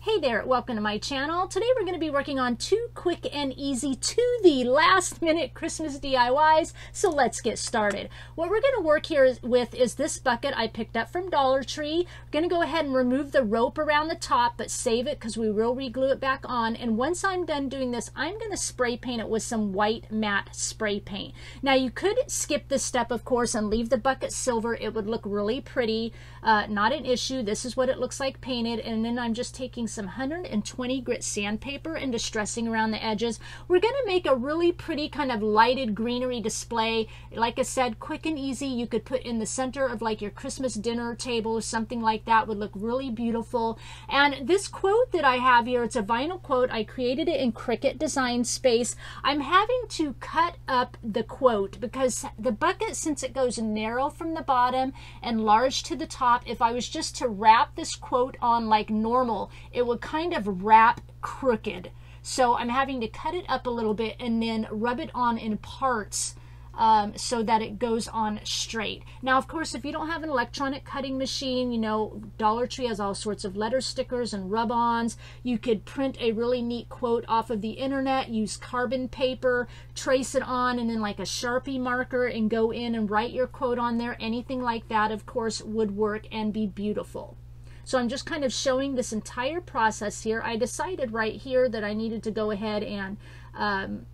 Hey there, welcome to my channel. Today we're going to be working on two quick and easy to the last minute Christmas DIYs, so let's get started. What we're going to work here with is this bucket I picked up from Dollar Tree. We're going to go ahead and remove the rope around the top, but save it because we will reglue it back on. And once I'm done doing this, I'm going to spray paint it with some white matte spray paint. Now you could skip this step, of course, and leave the bucket silver. It would look really pretty. Uh, not an issue. This is what it looks like painted. And then I'm just taking some 120 grit sandpaper and distressing around the edges. We're going to make a really pretty kind of lighted greenery display. Like I said, quick and easy. You could put in the center of like your Christmas dinner table or something like that would look really beautiful. And this quote that I have here, it's a vinyl quote. I created it in Cricut Design Space. I'm having to cut up the quote because the bucket, since it goes narrow from the bottom and large to the top, if I was just to wrap this quote on like normal, it would kind of wrap crooked. So I'm having to cut it up a little bit and then rub it on in parts um, so that it goes on straight. Now, of course, if you don't have an electronic cutting machine, you know, Dollar Tree has all sorts of letter stickers and rub-ons. You could print a really neat quote off of the internet, use carbon paper, trace it on, and then like a Sharpie marker and go in and write your quote on there. Anything like that, of course, would work and be beautiful. So I'm just kind of showing this entire process here. I decided right here that I needed to go ahead and um,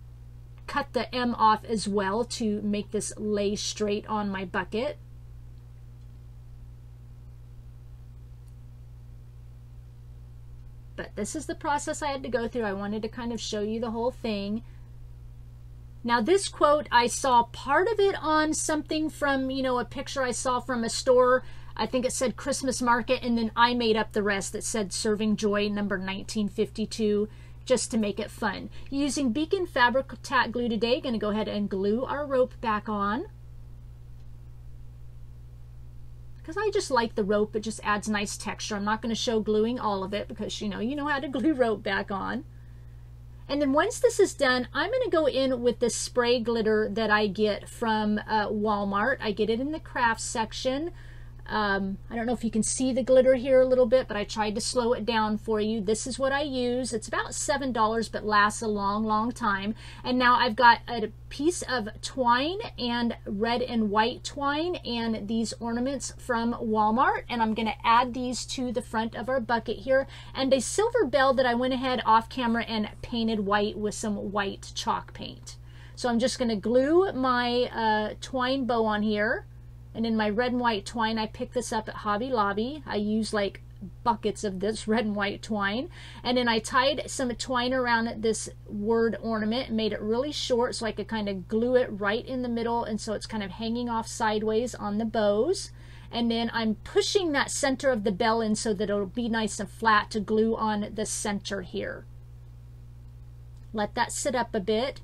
cut the M off as well to make this lay straight on my bucket. But this is the process I had to go through. I wanted to kind of show you the whole thing. Now this quote, I saw part of it on something from, you know, a picture I saw from a store I think it said Christmas market, and then I made up the rest that said Serving Joy number 1952 just to make it fun. Using Beacon Fabric Tack Glue today, going to go ahead and glue our rope back on. Because I just like the rope, it just adds nice texture. I'm not going to show gluing all of it because, you know, you know how to glue rope back on. And then once this is done, I'm going to go in with the spray glitter that I get from uh, Walmart. I get it in the craft section. Um, I don't know if you can see the glitter here a little bit, but I tried to slow it down for you. This is what I use. It's about $7, but lasts a long, long time. And now I've got a piece of twine and red and white twine and these ornaments from Walmart. And I'm going to add these to the front of our bucket here. And a silver bell that I went ahead off camera and painted white with some white chalk paint. So I'm just going to glue my uh, twine bow on here. And in my red and white twine, I picked this up at Hobby Lobby. I use like buckets of this red and white twine. And then I tied some twine around this word ornament and made it really short so I could kind of glue it right in the middle. And so it's kind of hanging off sideways on the bows. And then I'm pushing that center of the bell in so that it'll be nice and flat to glue on the center here. Let that sit up a bit.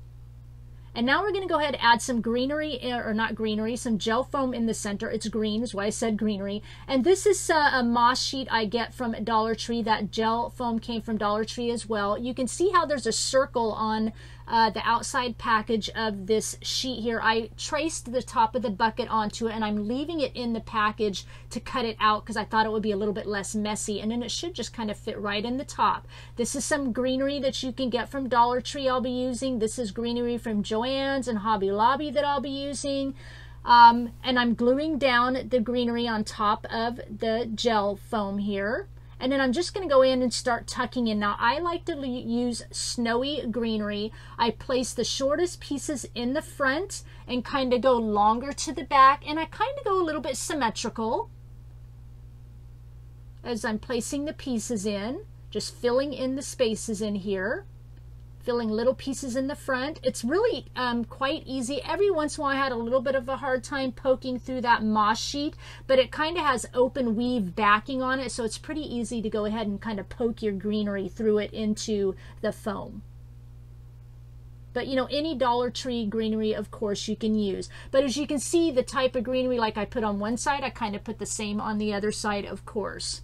And now we're going to go ahead and add some greenery, eh, or not greenery, some gel foam in the center. It's green, is why I said greenery. And this is uh, a moss sheet I get from Dollar Tree. That gel foam came from Dollar Tree as well. You can see how there's a circle on uh, the outside package of this sheet here. I traced the top of the bucket onto it and I'm leaving it in the package to cut it out because I thought it would be a little bit less messy and then it should just kind of fit right in the top. This is some greenery that you can get from Dollar Tree I'll be using. This is greenery from Joann's and Hobby Lobby that I'll be using. Um, and I'm gluing down the greenery on top of the gel foam here. And then I'm just going to go in and start tucking in. Now, I like to use snowy greenery. I place the shortest pieces in the front and kind of go longer to the back. And I kind of go a little bit symmetrical as I'm placing the pieces in, just filling in the spaces in here filling little pieces in the front. It's really um, quite easy. Every once in a while I had a little bit of a hard time poking through that moss sheet, but it kind of has open weave backing on it, so it's pretty easy to go ahead and kind of poke your greenery through it into the foam. But you know, any Dollar Tree greenery, of course, you can use. But as you can see, the type of greenery like I put on one side, I kind of put the same on the other side, of course.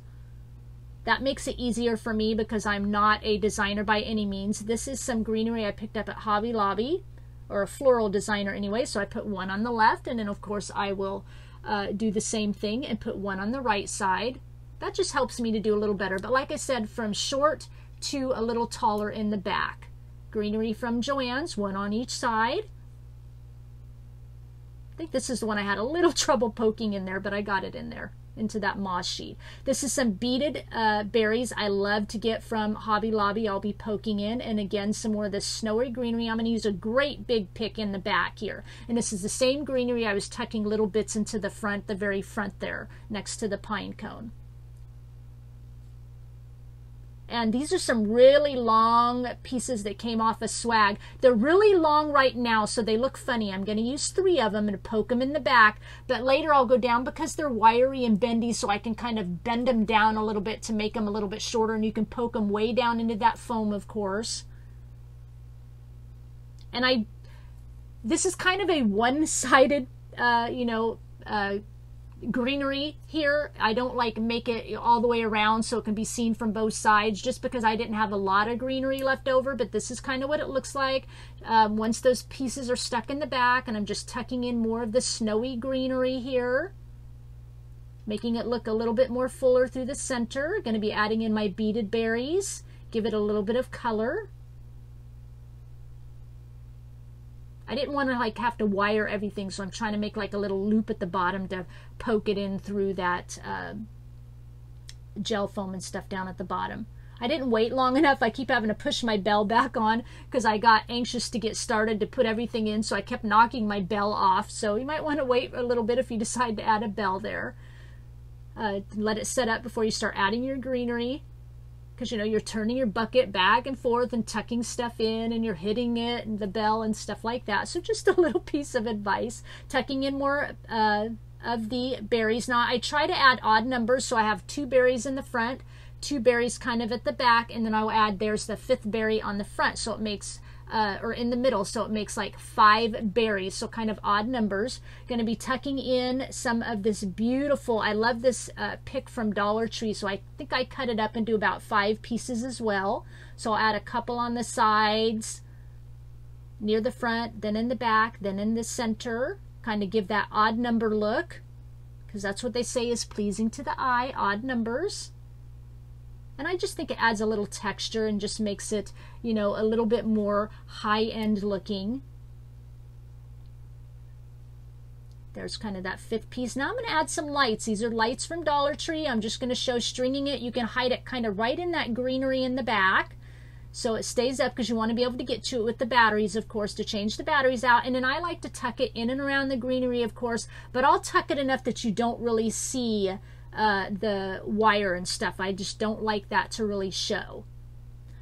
That makes it easier for me because I'm not a designer by any means. This is some greenery I picked up at Hobby Lobby, or a floral designer anyway, so I put one on the left, and then of course I will uh, do the same thing and put one on the right side. that just helps me to do a little better. But like I said, from short to a little taller in the back. Greenery from Joann's, one on each side. I think this is the one I had a little trouble poking in there, but I got it in there into that moss sheet. This is some beaded uh, berries I love to get from Hobby Lobby. I'll be poking in. And again, some more of this snowy greenery. I'm going to use a great big pick in the back here. And this is the same greenery I was tucking little bits into the front, the very front there, next to the pine cone. And these are some really long pieces that came off a swag. They're really long right now, so they look funny. I'm going to use three of them and poke them in the back. But later I'll go down because they're wiry and bendy, so I can kind of bend them down a little bit to make them a little bit shorter. And you can poke them way down into that foam, of course. And I, this is kind of a one-sided, uh, you know, uh, greenery here. I don't like make it all the way around so it can be seen from both sides just because I didn't have a lot of greenery left over, but this is kind of what it looks like. Um, once those pieces are stuck in the back and I'm just tucking in more of the snowy greenery here, making it look a little bit more fuller through the center. Going to be adding in my beaded berries, give it a little bit of color. I didn't want to like have to wire everything, so I'm trying to make like a little loop at the bottom to poke it in through that uh, gel foam and stuff down at the bottom. I didn't wait long enough. I keep having to push my bell back on because I got anxious to get started to put everything in, so I kept knocking my bell off. So you might want to wait a little bit if you decide to add a bell there. Uh, let it set up before you start adding your greenery because you know you're turning your bucket back and forth and tucking stuff in and you're hitting it and the bell and stuff like that. So just a little piece of advice tucking in more uh, of the berries. Now i try to add odd numbers so i have two berries in the front two berries kind of at the back and then i'll add there's the fifth berry on the front. So it makes uh, or in the middle, so it makes like five berries, so kind of odd numbers. Going to be tucking in some of this beautiful, I love this uh, pick from Dollar Tree, so I think I cut it up into about five pieces as well. So I'll add a couple on the sides, near the front, then in the back, then in the center, kind of give that odd number look, because that's what they say is pleasing to the eye, odd numbers. And I just think it adds a little texture and just makes it, you know, a little bit more high-end looking. There's kind of that fifth piece. Now I'm going to add some lights. These are lights from Dollar Tree. I'm just going to show stringing it. You can hide it kind of right in that greenery in the back. So it stays up because you want to be able to get to it with the batteries, of course, to change the batteries out. And then I like to tuck it in and around the greenery, of course, but I'll tuck it enough that you don't really see uh, the wire and stuff. I just don't like that to really show.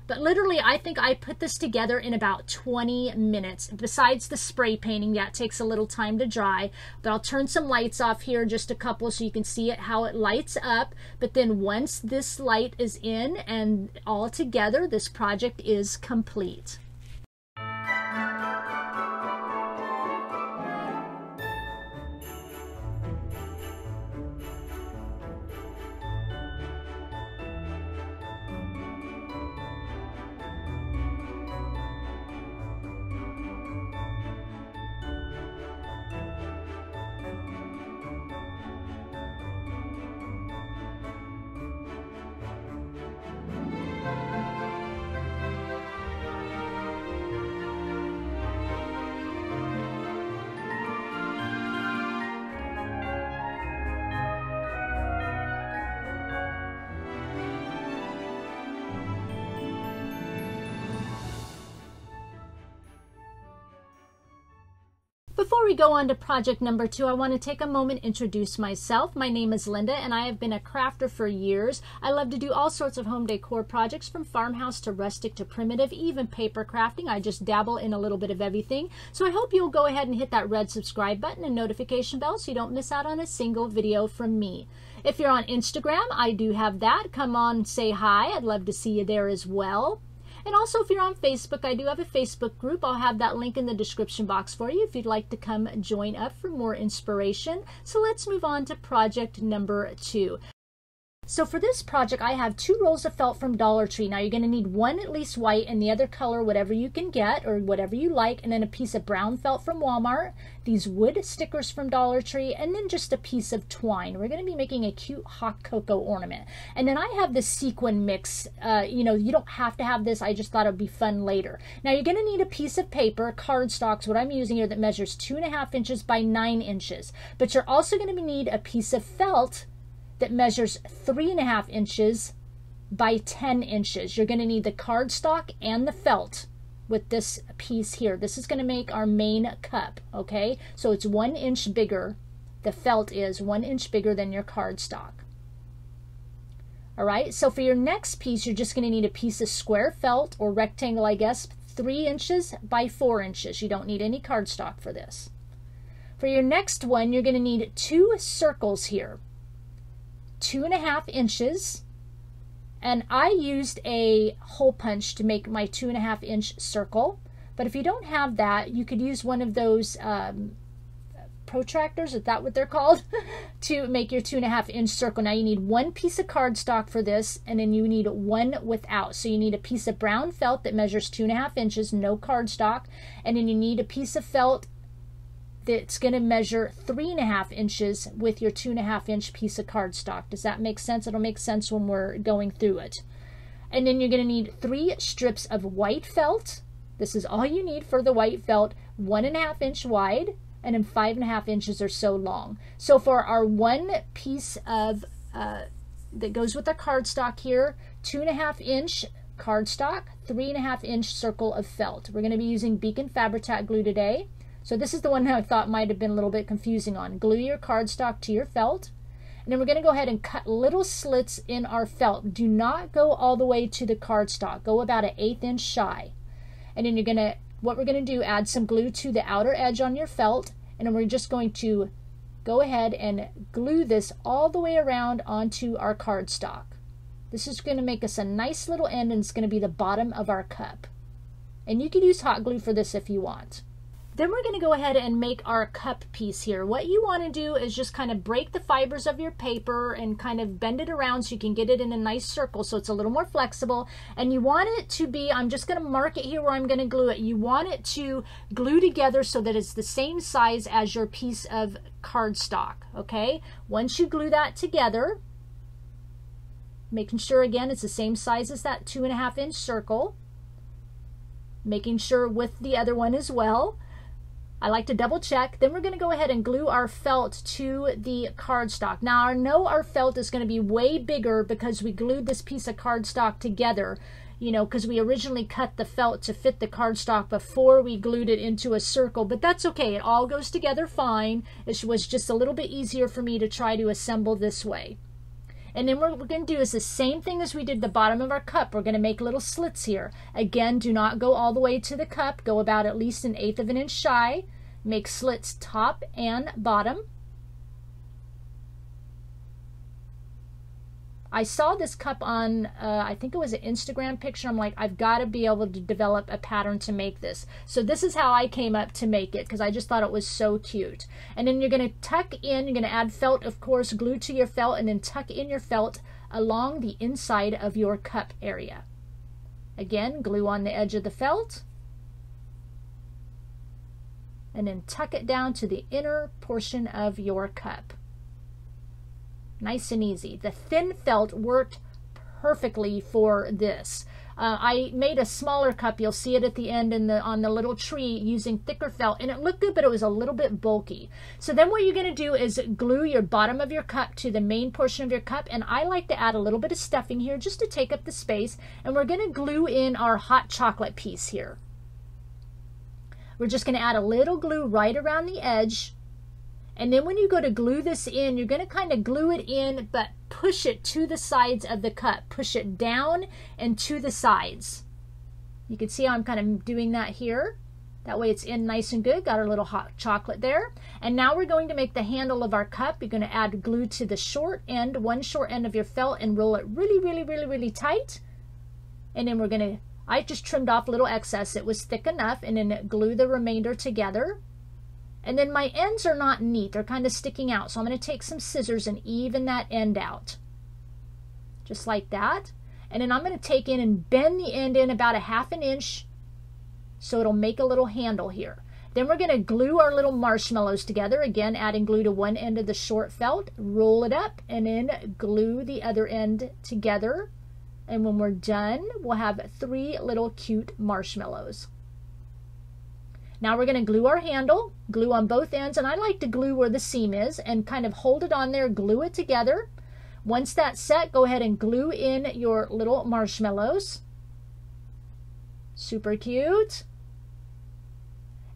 But literally, I think I put this together in about 20 minutes. Besides the spray painting, that takes a little time to dry. But I'll turn some lights off here, just a couple, so you can see it how it lights up. But then once this light is in and all together, this project is complete. Before we go on to project number two, I want to take a moment introduce myself. My name is Linda and I have been a crafter for years. I love to do all sorts of home decor projects from farmhouse to rustic to primitive, even paper crafting. I just dabble in a little bit of everything. So I hope you'll go ahead and hit that red subscribe button and notification bell so you don't miss out on a single video from me. If you're on Instagram, I do have that. Come on, say hi. I'd love to see you there as well. And also, if you're on Facebook, I do have a Facebook group. I'll have that link in the description box for you if you'd like to come join up for more inspiration. So let's move on to project number two. So for this project, I have two rolls of felt from Dollar Tree. Now you're going to need one at least white and the other color, whatever you can get or whatever you like, and then a piece of brown felt from Walmart, these wood stickers from Dollar Tree, and then just a piece of twine. We're going to be making a cute hot cocoa ornament. And then I have this sequin mix. Uh, you know, you don't have to have this. I just thought it would be fun later. Now you're going to need a piece of paper, cardstocks, what I'm using here that measures two and a half inches by nine inches. But you're also going to need a piece of felt that measures three and a half inches by 10 inches. You're going to need the cardstock and the felt with this piece here. This is going to make our main cup, okay? So it's one inch bigger. The felt is one inch bigger than your cardstock. All right, so for your next piece, you're just going to need a piece of square felt or rectangle, I guess, three inches by four inches. You don't need any cardstock for this. For your next one, you're going to need two circles here two and a half inches and I used a hole punch to make my two and a half inch circle. But if you don't have that, you could use one of those um, protractors, is that what they're called? to make your two and a half inch circle. Now you need one piece of cardstock for this, and then you need one without. So you need a piece of brown felt that measures two and a half inches, no cardstock, and then you need a piece of felt that's going to measure three and a half inches with your two and a half inch piece of cardstock. Does that make sense? It'll make sense when we're going through it. And then you're going to need three strips of white felt. This is all you need for the white felt, one and a half inch wide and then five and a half inches or so long. So for our one piece of uh, that goes with our cardstock here, two and a half inch cardstock, three and a half inch circle of felt. We're going to be using Beacon Fabri-Tac glue today. So this is the one I thought might have been a little bit confusing on. Glue your cardstock to your felt. And then we're going to go ahead and cut little slits in our felt. Do not go all the way to the cardstock. Go about an eighth inch shy. And then you're going to, what we're going to do, add some glue to the outer edge on your felt. And then we're just going to go ahead and glue this all the way around onto our cardstock. This is going to make us a nice little end and it's going to be the bottom of our cup. And you can use hot glue for this if you want. Then we're going to go ahead and make our cup piece here. What you want to do is just kind of break the fibers of your paper and kind of bend it around so you can get it in a nice circle so it's a little more flexible. And you want it to be, I'm just going to mark it here where I'm going to glue it. You want it to glue together so that it's the same size as your piece of cardstock, okay? Once you glue that together, making sure again it's the same size as that two and a half inch circle, making sure with the other one as well. I like to double check. Then we're going to go ahead and glue our felt to the cardstock. Now I know our felt is going to be way bigger because we glued this piece of cardstock together, you know, because we originally cut the felt to fit the cardstock before we glued it into a circle, but that's okay. It all goes together fine. It was just a little bit easier for me to try to assemble this way. And then what we're going to do is the same thing as we did the bottom of our cup. We're going to make little slits here. Again, do not go all the way to the cup. Go about at least an eighth of an inch shy. Make slits top and bottom. I saw this cup on, uh, I think it was an Instagram picture. I'm like, I've got to be able to develop a pattern to make this. So this is how I came up to make it because I just thought it was so cute. And then you're going to tuck in, you're going to add felt, of course, glue to your felt, and then tuck in your felt along the inside of your cup area. Again, glue on the edge of the felt. And then tuck it down to the inner portion of your cup. Nice and easy. The thin felt worked perfectly for this. Uh, I made a smaller cup. You'll see it at the end in the on the little tree using thicker felt, and it looked good, but it was a little bit bulky. So then what you're going to do is glue your bottom of your cup to the main portion of your cup, and I like to add a little bit of stuffing here just to take up the space, and we're going to glue in our hot chocolate piece here. We're just going to add a little glue right around the edge and then when you go to glue this in, you're going to kind of glue it in, but push it to the sides of the cup. Push it down and to the sides. You can see how I'm kind of doing that here. That way it's in nice and good. Got our little hot chocolate there. And now we're going to make the handle of our cup. You're going to add glue to the short end, one short end of your felt and roll it really, really, really, really tight. And then we're going to, I just trimmed off a little excess. It was thick enough and then glue the remainder together. And then my ends are not neat. They're kind of sticking out. So I'm going to take some scissors and even that end out. just like that. And then I'm going to take in and bend the end in about a half an inch so it'll make a little handle here. Then we're going to glue our little marshmallows together. Again, adding glue to one end of the short felt, roll it up, and then glue the other end together. And when we're done, we'll have three little cute marshmallows. Now we're going to glue our handle, glue on both ends, and I like to glue where the seam is and kind of hold it on there, glue it together. Once that's set, go ahead and glue in your little marshmallows. Super cute.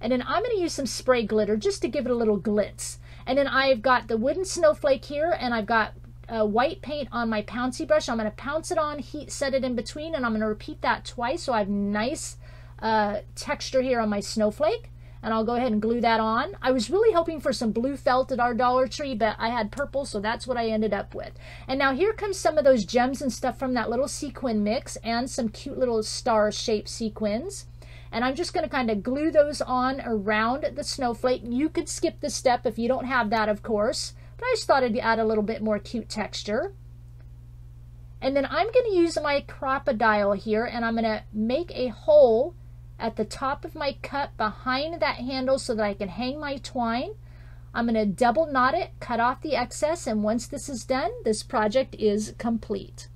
And then I'm going to use some spray glitter just to give it a little glitz. And then I've got the wooden snowflake here and I've got white paint on my pouncy brush. I'm going to pounce it on, heat set it in between, and I'm going to repeat that twice so I have nice uh, texture here on my snowflake. And I'll go ahead and glue that on. I was really hoping for some blue felt at our Dollar Tree, but I had purple, so that's what I ended up with. And now here comes some of those gems and stuff from that little sequin mix and some cute little star-shaped sequins. And I'm just going to kind of glue those on around the snowflake. You could skip this step if you don't have that, of course. But I just thought it'd add a little bit more cute texture. And then I'm going to use my Crop-A-Dile here and I'm going to make a hole at the top of my cup behind that handle so that I can hang my twine. I'm going to double knot it, cut off the excess, and once this is done, this project is complete.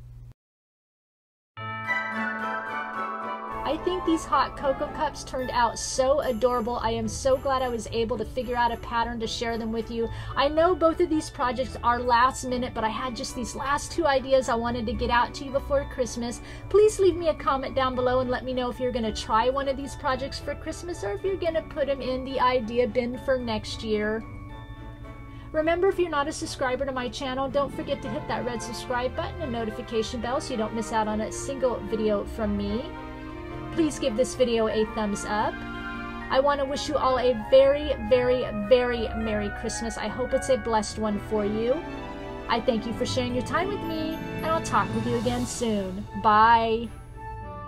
I think these hot cocoa cups turned out so adorable. I am so glad I was able to figure out a pattern to share them with you. I know both of these projects are last minute, but I had just these last two ideas I wanted to get out to you before Christmas. Please leave me a comment down below and let me know if you're going to try one of these projects for Christmas or if you're going to put them in the idea bin for next year. Remember, if you're not a subscriber to my channel, don't forget to hit that red subscribe button and notification bell so you don't miss out on a single video from me. Please give this video a thumbs up. I want to wish you all a very, very, very Merry Christmas. I hope it's a blessed one for you. I thank you for sharing your time with me, and I'll talk with you again soon. Bye.